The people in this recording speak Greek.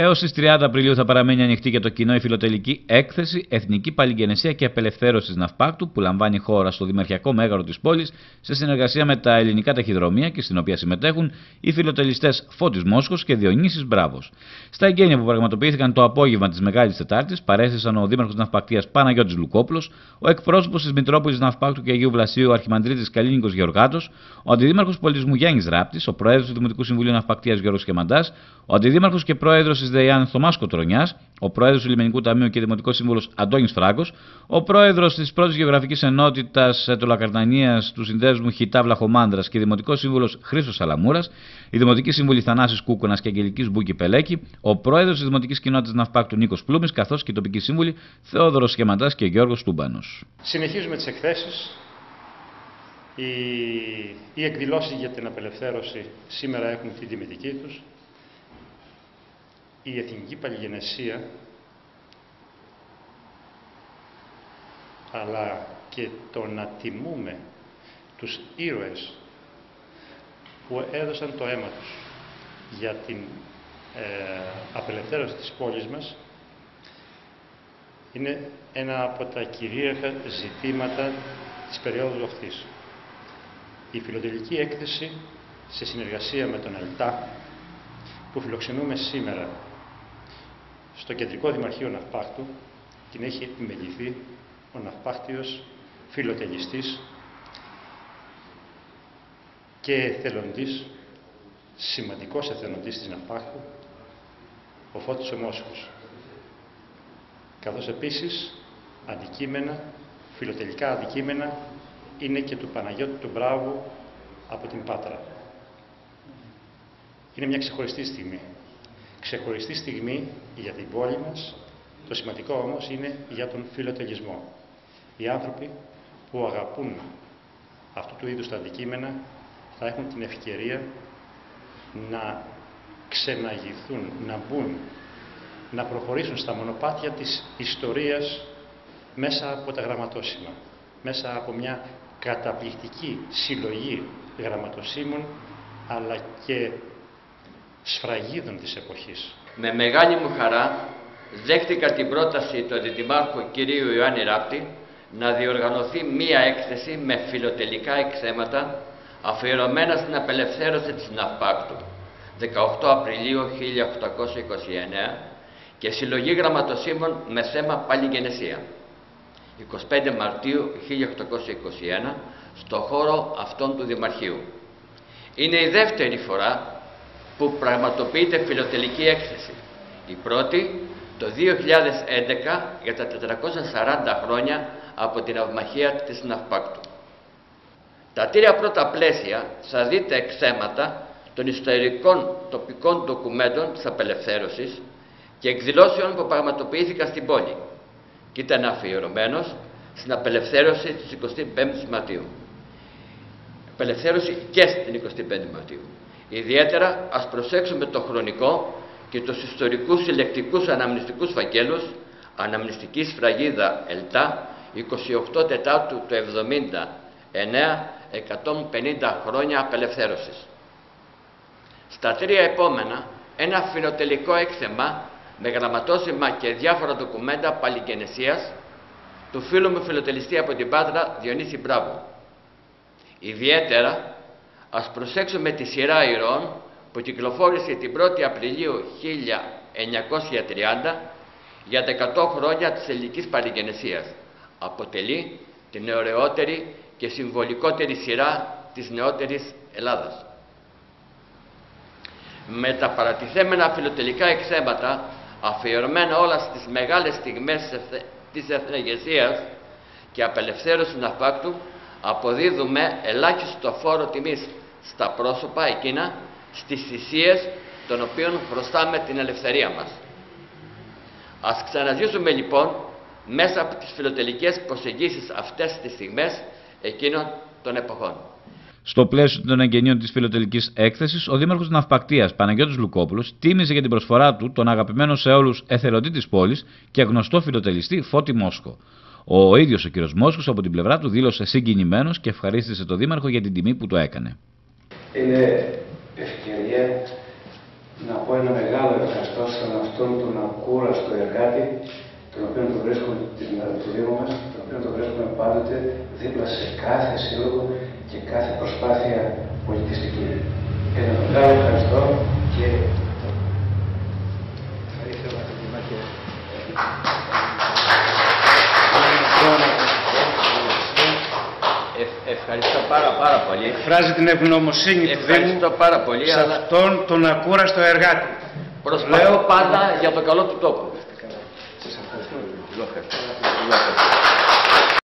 Έως τις 30 Απριλίου θα παραμένει ανοιχτή για το κοινό η φιλοτελική έκθεση Εθνική Παλιγενεσία και Απελευθέρωσης Ναυπάκτου που λαμβάνει χώρα στο Δημαρχιακό Μέγαρο της πόλης σε συνεργασία με τα ελληνικά ταχυδρομεία και στην οποία συμμετέχουν οι φιλοτελιστές Φώτης Μόσχος και Διονύσης Μπράβος. Στα εγγένεια που πραγματοποιήθηκαν το απόγευμα της Μεγάλης Τετάρτης παρέστησαν ο Δήμαρχος Ναυπακτίας Παναγιώτης Λουκόπουλος, ο εκπρόσωπος της Μητρόπολης Ναυπάκτου και Αγίου Βλασίου Αρχιμαντρίτης Καλίνικος Γεωργάτος, ο Αντιδήμαρχος Πολιτισμού Γιάννης Ράπτης, ο Πρόεδρος του Δημοτικού Συμβουλίου Ναυπακτίας Γιώργος Κεμαντά, ο Αντιδήμαρχος και Πρόεδρος της ΔΕΙΑΝ Θωμά Κοτρονιά, ο Πρόεδρος του Λιμενικού Ταμείου και Δημοτικός Σύμβουλος Αντώνης Φράγκο, ο Πρόεδρος της Πρώτης Γεωγραφικής Ενότητας Ετωλακαρτανία του Συνδέσμου Χιτά Βλαχομάνδρα και Δημοτικός Σύμβουλος Χρήσο Σαλαμούρας, η Δημοτική Σύμβουλη Θανάσης Κούκονας και Αγγελικής Μπούκη Πελέκη, ο Πρόεδρος της Δημοτικής Κοινότητας Ναυπάκτου Νίκος Πλούμης, καθώς και η τοπική σύμβουλη Θεόδωρος Σχεματά και Γιώργος Τούμπανος. Συνεχίζουμε τις εκθέσεις. Οι, οι εκδηλώσεις για την απελευθέρωση σήμερα έχουν την τιμητική τους η εθνική παλιγενεσία αλλά και το να τιμούμε τους ήρωες που έδωσαν το αίμα τους για την ε, απελευθέρωση της πόλης μας είναι ένα από τα κυρίαρχα ζητήματα της περίοδου αυτής. Η φιλοτελική έκθεση σε συνεργασία με τον ΕΛΤΑ που φιλοξενούμε σήμερα στο κεντρικό Δημαρχείο Ναυπάκτου την έχει επιμεληθεί ο ναυπάκτιος φιλοτελιστής και εθελοντής, σημαντικός εθελοντής της Ναυπάκτου, ο Φώτης ο Μόσχος. Καθώς επίσης αντικείμενα, φιλοτελικά αντικείμενα, είναι και του Παναγιώτη του Μπράβου από την Πάτρα. Είναι μια ξεχωριστή στιγμή ξεχωριστή στιγμή για την πόλη μας. Το σημαντικό όμως είναι για τον φιλοτελισμό. Οι άνθρωποι που αγαπούν αυτού του είδους τα αντικείμενα θα έχουν την ευκαιρία να ξεναγηθούν, να μπουν, να προχωρήσουν στα μονοπάτια της ιστορίας μέσα από τα γραμματόσημα, μέσα από μια καταπληκτική συλλογή γραμματοσύμων αλλά και σφραγίδων της εποχής. Με μεγάλη μου χαρά δέχτηκα την πρόταση του Αντιδημάρχου κ. Ιωάννη Ράπτη να διοργανωθεί μία έκθεση με φιλοτελικά εξέματα αφιερωμένα στην απελευθέρωση της Ναυπάκτου 18 Απριλίου 1829 και συλλογή γραμματοσύμβων με θέμα παλιγενεσία 25 Μαρτίου 1821 στο χώρο αυτών του Δημαρχείου. Είναι η δεύτερη φορά που πραγματοποιείται φιλοτελική έκθεση. Η πρώτη το 2011 για τα 440 χρόνια από την αυμαχία της Ναυπάκτου. Τα τρία πρώτα πλαίσια θα δείτε εξέματα των ιστορικών τοπικών ντοκουμέντων της απελευθέρωσης και εκδηλώσεων που πραγματοποιήθηκαν στην πόλη και ήταν αφιερωμένος στην απελευθέρωση της 25ης Μαρτίου. Απελευθέρωση και στην 25η Μαρτίου. Ιδιαίτερα ας προσέξουμε το χρονικό και τους ιστορικούς συλλεκτικούς αναμνηστικούς φακέλους αναμνηστική σφραγίδα ΕΛΤΑ 28 Τετάρτου του 79 150 χρόνια απελευθέρωσης. Στα τρία επόμενα ένα φιλοτελικό έκθεμα με γραμματόσημα και διάφορα ντοκουμέντα παλιγενεσίας του φίλου μου φιλοτελιστή από την Πάτρα Διονύση Μπράβο. Ιδιαίτερα Ας προσέξουμε τη σειρά ηρώων που κυκλοφόρησε την 1η Απριλίου 1930 για 100 χρόνια της ελληνικής παρηγενεσίας. Αποτελεί την νεωρεότερη και συμβολικότερη σειρά της νεότερης Ελλάδας. Με τα παρατηθέμενα φιλοτελικά εξέματα αφιερωμένα όλα στις μεγάλες στιγμές της εθνεγεσίας και απελευθέρωση ναυπάκτου αποδίδουμε ελάχιστο φόρο τιμής στα πρόσωπα εκείνα, στις θυσίες των οποίων χρωστάμε την ελευθερία μας. Ας ξαναζήσουμε λοιπόν μέσα από τις φιλοτελικές προσεγγίσεις αυτές τις στιγμές εκείνων των εποχών. Στο πλαίσιο των εγγενείων της φιλοτελικής έκθεσης, ο Δήμαρχος Ναυπακτίας Παναγιώτης Λουκόπουλος τίμησε για την προσφορά του τον αγαπημένο σε όλους εθελοντή της πόλης και γνωστό φιλοτελιστή Φώτη Μόσχο. Ο ίδιος ο κ. Μόσχο από την πλευρά του δήλωσε συγκινημένος και ευχαρίστησε τον Δήμαρχο για την τιμή που το έκανε. Είναι ευκαιρία να πω ένα μεγάλο ευχαριστώ σε αυτόν τον ακούραστο εργάτη, τον οποίο τον βρίσκουμε του Δήμου μας, τον οποίο τον βρίσκουμε πάντοτε δίπλα σε κάθε σύλλογο και κάθε προσπάθεια πολιτιστική. Ένα μεγάλο ευχαριστώ και θα ήθελα να και ευχαριστώ πάρα πάρα πολύ. Εκφράζει την ευγνωμοσύνη του Δήμου Ευχαριστώ πάρα πολύ, σε αλλά αυτόν τον ακούραστο εργάτη. προσπαθώ πάντα για το καλό του τόπου. Σας ευχαριστώ. Εγώ ευχαριστώ. Εγώ ευχαριστώ.